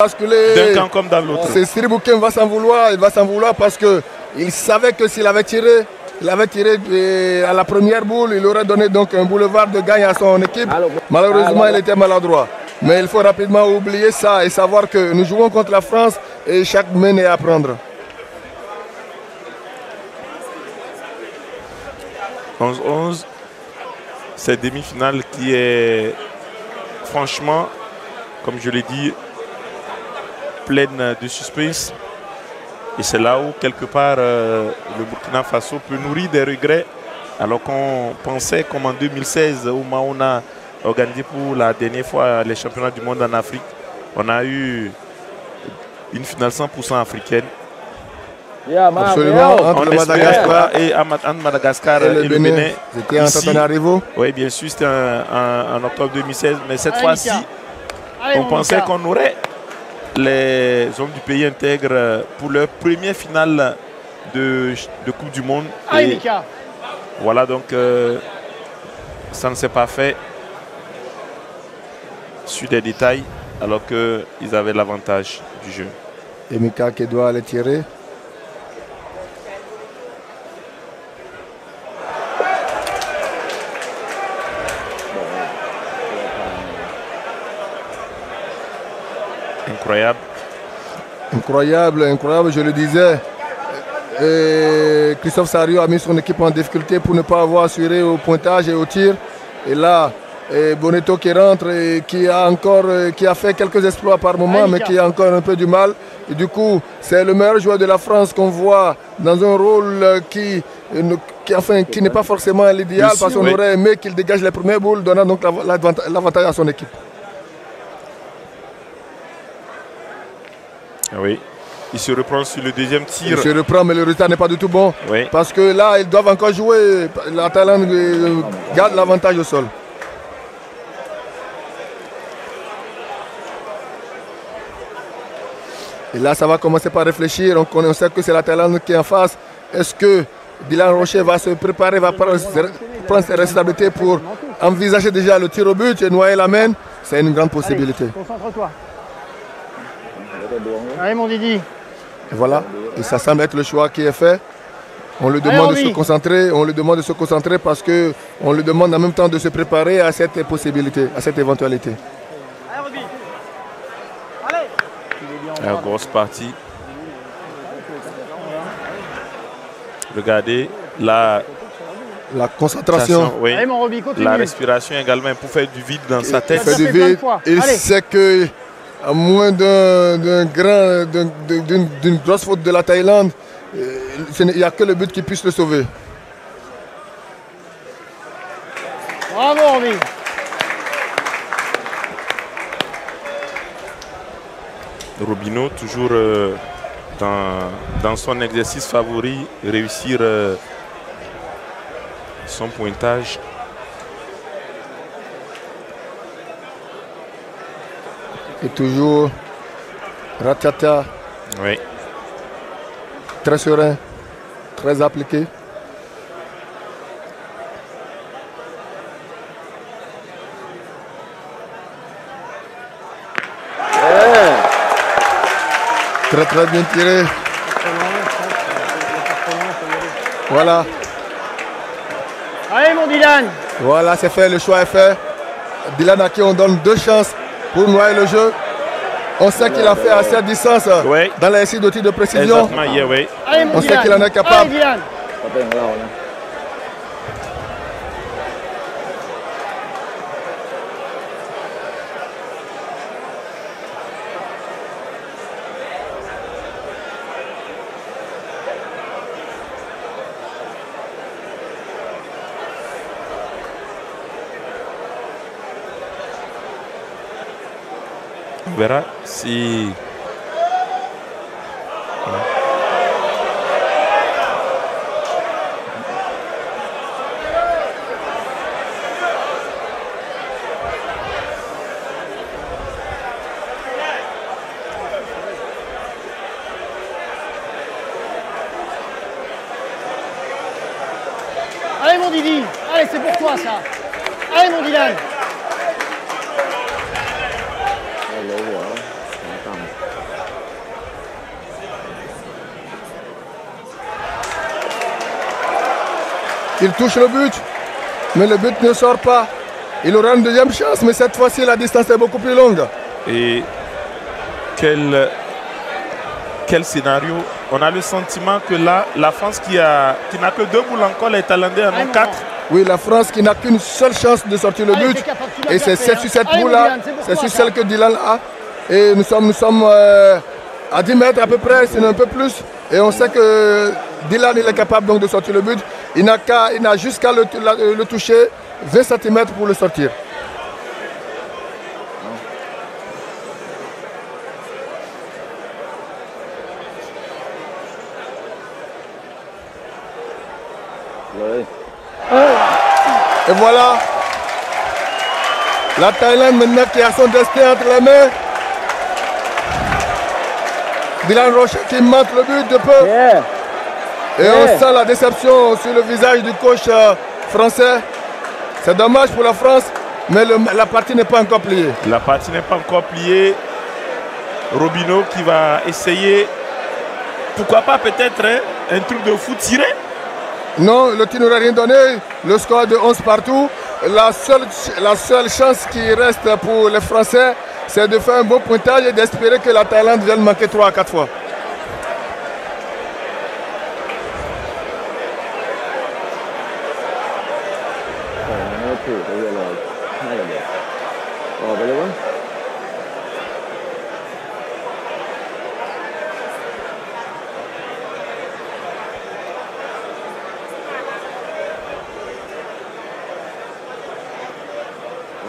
D'un camp comme dans l'autre. C'est Siri va s'en vouloir, il va s'en vouloir parce qu'il savait que s'il avait tiré, il avait tiré à la première boule, il aurait donné donc un boulevard de gagne à son équipe. Malheureusement, il était maladroit. Mais il faut rapidement oublier ça et savoir que nous jouons contre la France et chaque main est à prendre. 11-11, cette demi-finale qui est franchement, comme je l'ai dit, pleine de suspense. Et c'est là où, quelque part, euh, le Burkina Faso peut nourrir des regrets. Alors qu'on pensait, comme en 2016, où on a organisé pour la dernière fois les championnats du monde en Afrique, on a eu une finale 100% africaine. Absolument, entre Madagascar et, Madagascar et, le Bénin. C'était un Oui, bien sûr, c'était en octobre 2016. Mais cette fois-ci, on pensait qu'on aurait les hommes du pays intègrent pour leur première finale de, Coupe du Monde. voilà, donc euh, ça ne s'est pas fait sur des détails alors qu'ils avaient l'avantage du jeu. Et Mika qui doit aller tirer. Incroyable. Incroyable, incroyable, je le disais. Christophe Sario a mis son équipe en difficulté pour ne pas avoir assuré au pointage et au tir. Et là, Bonetto qui rentre et qui a encore qui a fait quelques exploits par moment, mais qui a encore un peu du mal. Et du coup, c'est le meilleur joueur de la France qu'on voit dans un rôle qui, qui, enfin, qui n'est pas forcément l'idéal parce qu'on aurait aimé qu'il dégage les premières boules, donnant donc l'avantage à son équipe. Ah oui. Il se reprend sur le deuxième tir. Il se reprend, mais le résultat n'est pas du tout bon. Parce que là, ils doivent encore jouer. La Thaïlande euh, garde l'avantage au sol. Et là, ça va commencer par réfléchir. On, sait que c'est la Thaïlande qui est en face. Est-ce que Dylan Rocher va se préparer, va prendre, ses responsabilités pour envisager déjà le tir au but et noyer la main? C'est une grande possibilité. Concentre-toi. Allez mon Didi. Et voilà, et ça semble être le choix qui est fait. On lui demande de se concentrer, on lui demande de se concentrer parce qu'on lui demande en même temps de se préparer à cette possibilité, à cette éventualité. La grosse partie. Regardez la, la concentration. Oui. la respiration également pour faire du vide dans sa tête. Il fait du vide. Il sait que à moins d'un grand, d'une grosse faute de la Thaïlande, euh, il n'y a que le but qui puisse le sauver. Bravo, Romy. Robino, toujours euh, dans, son exercice favori, réussir euh, son pointage Et toujours ratata. Oui. Très serein, très appliqué. Très très bien tiré. Voilà. Allez mon Dylan. Voilà, c'est fait, le choix est fait. Dylan à qui on donne deux chances pour noyer le jeu. On sait qu'il a fait assez de distance dans les sites de de précision. On sait qu'il en est capable. Verra si Allez mon Didi, allez c'est pour toi ça. Allez mon Dylan. Il touche le but, mais le but ne sort pas. Il aura une deuxième chance, mais cette fois-ci, la distance est beaucoup plus longue. Et quel, quel scénario? On a le sentiment que là, la France qui n'a qui n'a que deux boules encore, les Thaïlandais en ont quatre. Oui, la France qui n'a qu'une seule chance de sortir le Allez, but. Et c'est capté, c'est hein. sur cette boule-là, c'est sur celle que Dylan a. Et nous sommes, nous sommes euh, à 10 mètres à peu près, sinon un peu plus. Et on sait que Dylan il est capable donc de sortir le but. Il n'a qu'à- le, le toucher 20 cm pour le sortir. Et voilà. La Thaïlande maintenant qui a son destin entre les mains. Dylan Rocher qui manque le but de peu. Et on sent la déception sur le visage du coach euh, français. C'est dommage pour la France, mais le- la partie n'est pas encore pliée. La partie n'est pas encore pliée. Robino qui va essayer, pourquoi pas peut-être hein, un truc de foot tiré Non, le tir n'aurait rien donné. Le score de 11 partout. La seule, la seule chance qui reste pour les Français, c'est de faire un beau pointage et d'espérer que la Thaïlande vienne manquer 3 à 4 fois.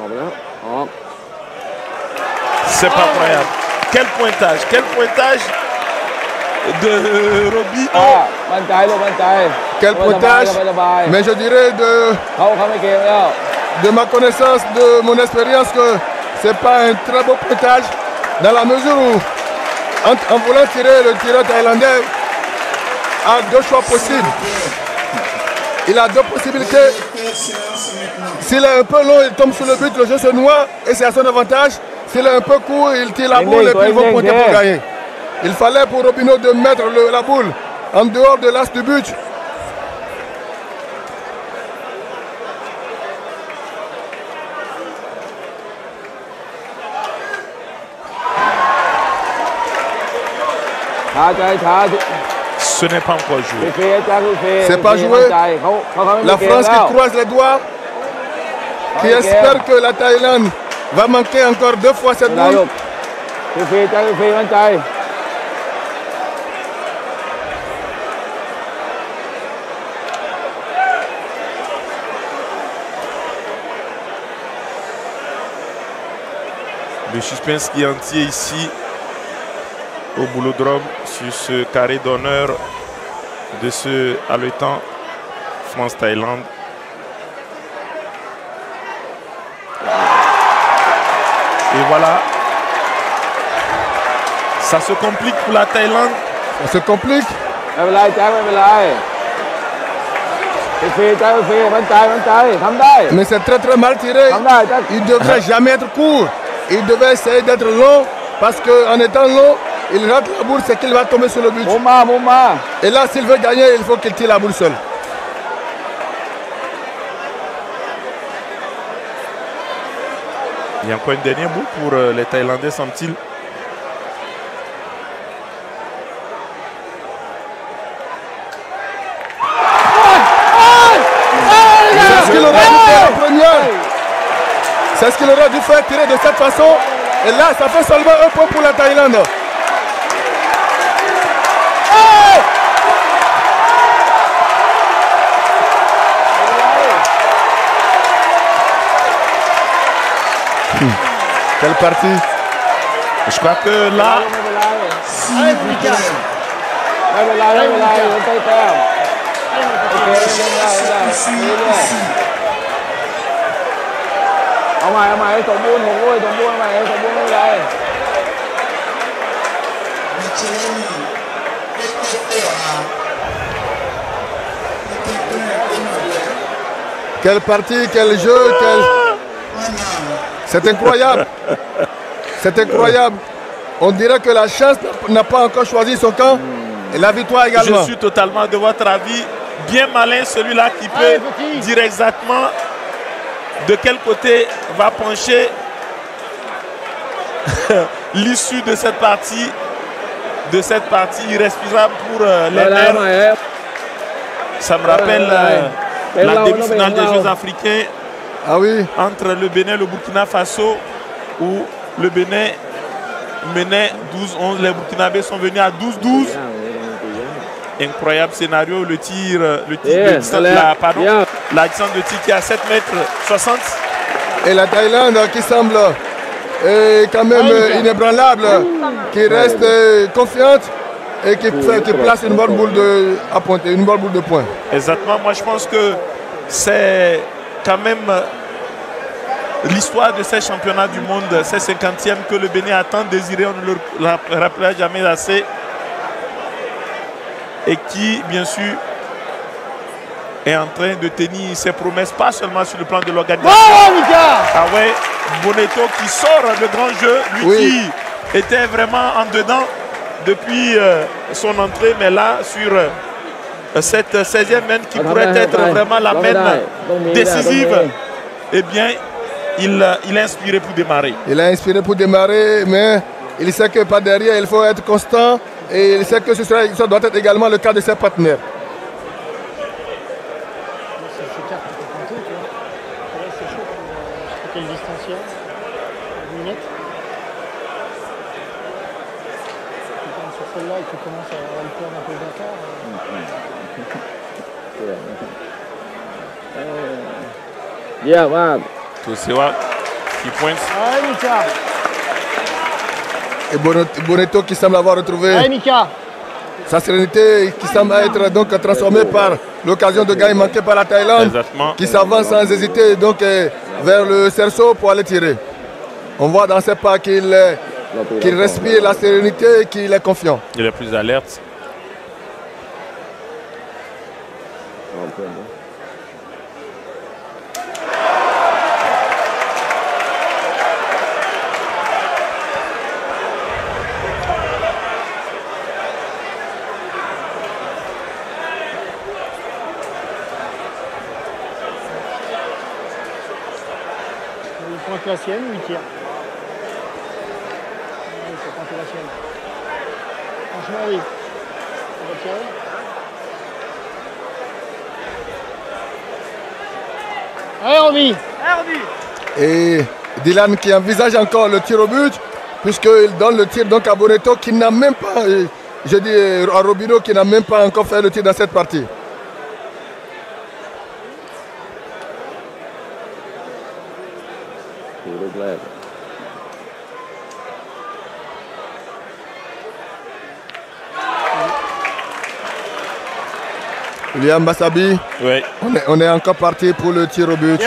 Oh. C'est pas croyable. Quel pointage, quel pointage de euh, Roby. Quel pointage, mais je dirais de, de ma connaissance, de mon expérience, que c'est pas un très beau pointage dans la mesure où, en, en voulant tirer le tireur thaïlandais, a deux choix possibles. Il a deux possibilités s'il est un peu long, il tombe sur le but, le jeu se noie et c'est à son avantage. S'il est un peu court, il tire la boule et puis il va pointer pour gagner. Il fallait pour Robinho de mettre la boule en dehors de l'as du but. Ce n'est pas encore joué. C'est pas joué. La France qui croise les doigts qui espère que la Thaïlande va manquer encore deux fois cette boule. Le suspense qui est entier ici au boulodrome sur ce carré d'honneur de ce haletant France-Thaïlande. voilà. Ça se complique pour la Thaïlande. Ça se complique. Mais c'est très très mal tiré. Il ne devrait jamais être court. Il devait essayer d'être long parce qu'en étant long, il rate la boule, c'est qu'il va tomber sur le but. Et là, s'il veut gagner, il faut qu'il tire la boule seul. Il y a encore un dernier bout pour euh, les Thaïlandais, semble-t-il. C'est ce qu'il aurait dû faire en première. C'est ce qu'il aurait dû faire, tirer de cette façon. Et là, ça fait seulement un point pour la Thaïlande. Quelle partie? Je crois que là. Si Quelle partie, quel jeu, quel... C'est incroyable. C'est incroyable. On dirait que la chance n'a pas encore choisi son camp. Et la victoire également. Je suis totalement de votre avis. Bien malin celui-là qui peut dire exactement de quel côté va pencher l'issue de cette partie. De cette partie irrespirable pour euh, les. Ça me rappelle euh, la demi-finale des Jeux africains ah oui. entre le Bénin et le Burkina Faso, où le Bénin menait 12-11. Les Burkinabés sont venus à 12-12. Incroyable scénario, le tir, euh, le tir de distance, la, distance de tir qui est à 7 mètres 60. Et la Thaïlande qui semble euh, quand même euh, inébranlable, qui reste confiante et qui, qui, place une bonne boule de à pointer, une bonne boule de points. Exactement. Moi, je pense que c'est quand même euh, l'histoire de ces championnats du monde, ces 50e que le Bénin a tant désiré, on ne le rap- rappellera jamais assez. Et qui, bien sûr, est en train de tenir ses promesses, pas seulement sur le plan de l'organisation. Ah ouais, Bonetto qui sort le grand jeu, lui Oui. qui était vraiment en dedans depuis euh, son entrée, mais là sur euh, euh, cette euh, 16e mène qui pourrait être vraiment la mène décisive, eh bien, il, euh, il a inspiré pour démarrer. Il a inspiré pour démarrer, mais il sait que par derrière, il faut être constant et il sait que ce sera, ça doit être également le cas de ses partenaires. Yeah, man. To points. Et Bonetto qui semble avoir retrouvé sa sérénité qui semble être donc transformée par l'occasion de gagner manquée par la Thaïlande Exactement. qui s'avance sans hésiter donc eh, vers le cerceau pour aller tirer. On voit dans ses pas eh, qu'il respire la sérénité et qu'il est confiant. Il est plus alerte. La sienne ou il tire Il faut pointer la sienne. Franchement, oui. On va tirer Allez, Romy Et Dylan qui envisage encore le tir au but, puisqu'il donne le tir donc à Bonetto qui n'a même pas, euh, je dis à Robino qui n'a même pas encore fait le tir dans cette partie. William Bassabi, on, est, encore parti pour le tir au but.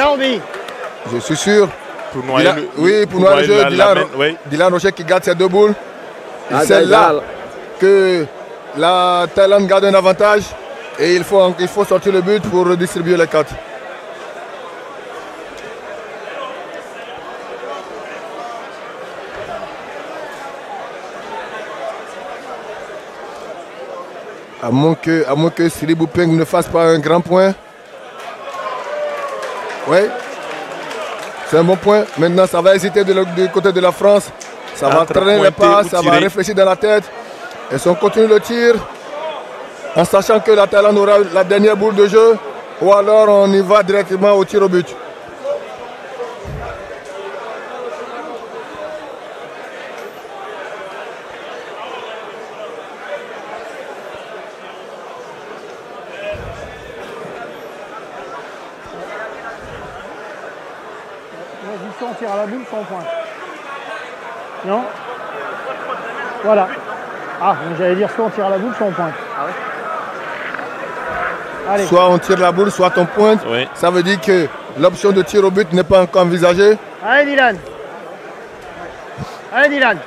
Je suis sûr. Pour noyer oui, pour, pour Dylan, Rocher qui garde ses deux boules. Ah, C'est là que la Thaïlande garde un avantage et il faut, il faut sortir le but pour redistribuer les cartes. À moins que, à moins que Siri Boupeng ne fasse pas un grand point. Oui. C'est un bon point. Maintenant, ça va hésiter du côté de la France. Ça va traîner les pas, ça va réfléchir dans la tête. Et si on continue le tir, en sachant que la Thaïlande aura la dernière boule de jeu, ou alors on y va directement au tir au but. Vas-y, soit on tire à la boule, soit on pointe. Non Voilà. Ah, J'allais dire soit on tire la boule, soit on pointe. Ah Allez. Soit on tire la boule, soit on pointe. Ça veut dire que l'option de tir au but n'est pas encore envisagée. Allez Dylan. Allez Dylan.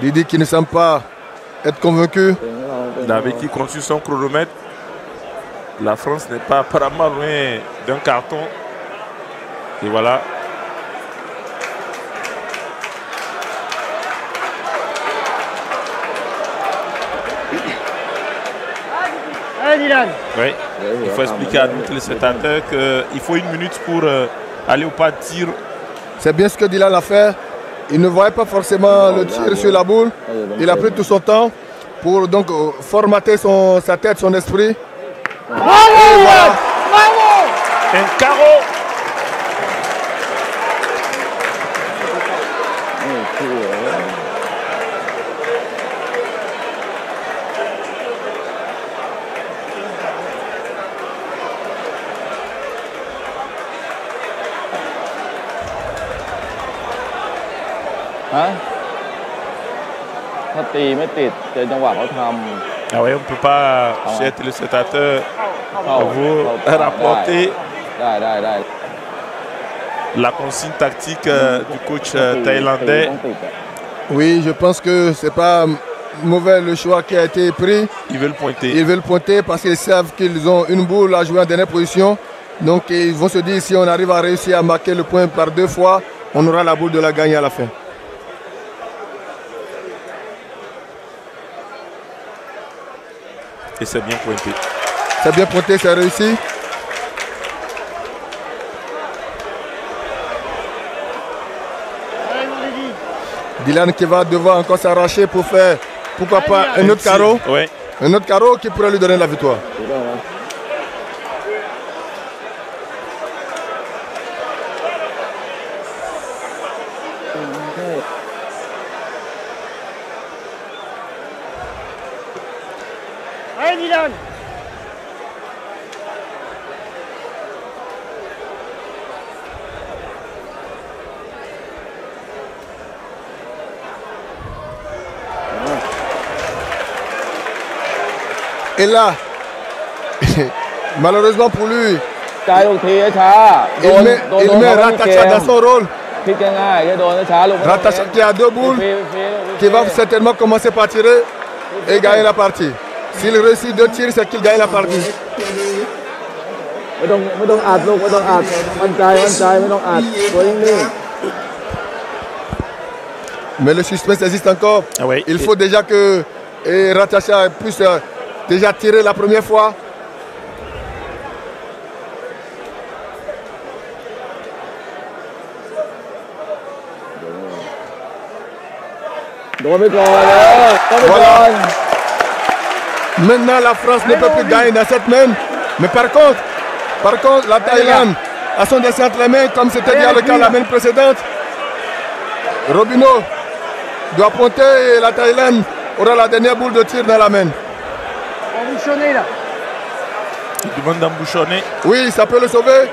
Didi qui ne semble pas être convaincu. David qui continue son chronomètre. La France n'est pas apparemment loin d'un carton. Et voilà, Oui. Il faut expliquer à nos téléspectateurs qu'il faut une minute pour euh, aller au pas de tir. C'est bien ce que Dylan a fait. Il ne voyait pas forcément le tir sur la boule. Il a pris tout son temps pour donc euh, formater son, sa tête, son esprit. Bravo, Dylan Bravo Un carreau. ตีไม่ติดเจอจังหวะเขาท Ah ouais, on ne peut pas, chers téléspectateurs, ำเข้า vous เข้า rapporter ได้ได้ได้ la consigne tactique euh, du coach euh, ตี thaïlandais. ต้องติดอะ Oui, je pense que c'est pas mauvais le choix qui a été pris. Ils veulent pointer. Ils veulent pointer parce qu'ils savent qu'ils ont une boule à jouer en dernière position. Donc ils vont se dire si on arrive à réussir à marquer le point par deux fois, on aura la boule de la gagner à la fin. Et c'est bien pointé. C'est bien pointé, c'est réussi. Dylan qui va devoir encore s'arracher pour faire, pourquoi pas, un autre carreau. Ouais. Un autre carreau qui pourrait lui donner la victoire. Et là, malheureusement pour lui, il met, il met Ratacha dans son rôle. Ratacha qui a deux boules, qui va certainement commencer par tirer et gagner la partie. S'il réussit deux tirs, c'est qu'il gagne la partie. Mais le suspense existe encore. Ah oui. Il faut déjà que Ratacha puisse Déjà tiré la première fois. Maintenant, la France ne peut plus gagner dans cette même. Mais par contre, par contre la Thaïlande a son dessin entre les mains, comme c'était déjà le cas la même précédente. Robino doit pointer et la Thaïlande aura la dernière boule de tir dans la main. Il demande d'embouchonner. Oui, ça peut le sauver.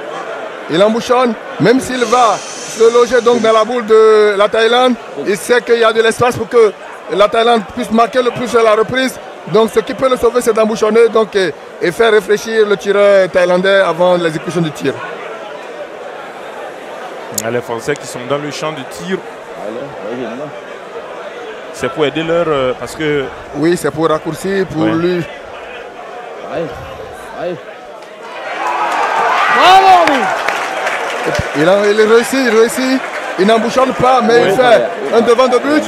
Il embouchonne. Même s'il va se loger donc dans la boule de la Thaïlande, il sait qu'il y a de l'espace pour que la Thaïlande puisse marquer le plus à la reprise. Donc ce qui peut le sauver, c'est d'embouchonner donc, et, faire réfléchir le tireur thaïlandais avant l'exécution du tir. Les Français qui sont dans le champ du tir. C'est pour aider leur... Euh, parce que... Oui, c'est pour raccourcir, pour lui Allez, il, a, il réussit, il réussit. Il n'embouchonne pas, mais il fait un devant de but.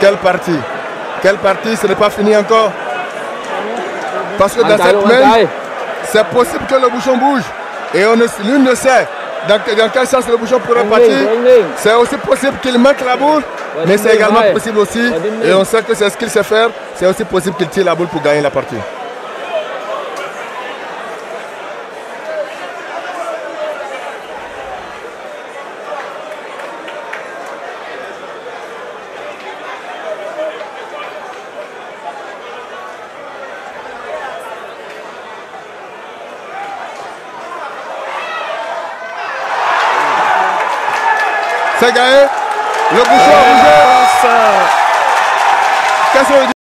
Quelle partie Quelle partie Ce n'est pas fini encore. Parce que dans cette main, c'est possible que le bouchon bouge. Et l'une ne sait dans, quel sens le bouchon pourrait partir. C'est aussi possible qu'il mette la boule, mais c'est également possible aussi, et on sait que c'est ce qu'il sait faire, c'est aussi possible qu'il tire la boule pour gagner la partie. C'est gagné. Le bouchon a bougé. Qu'est-ce qu'on dit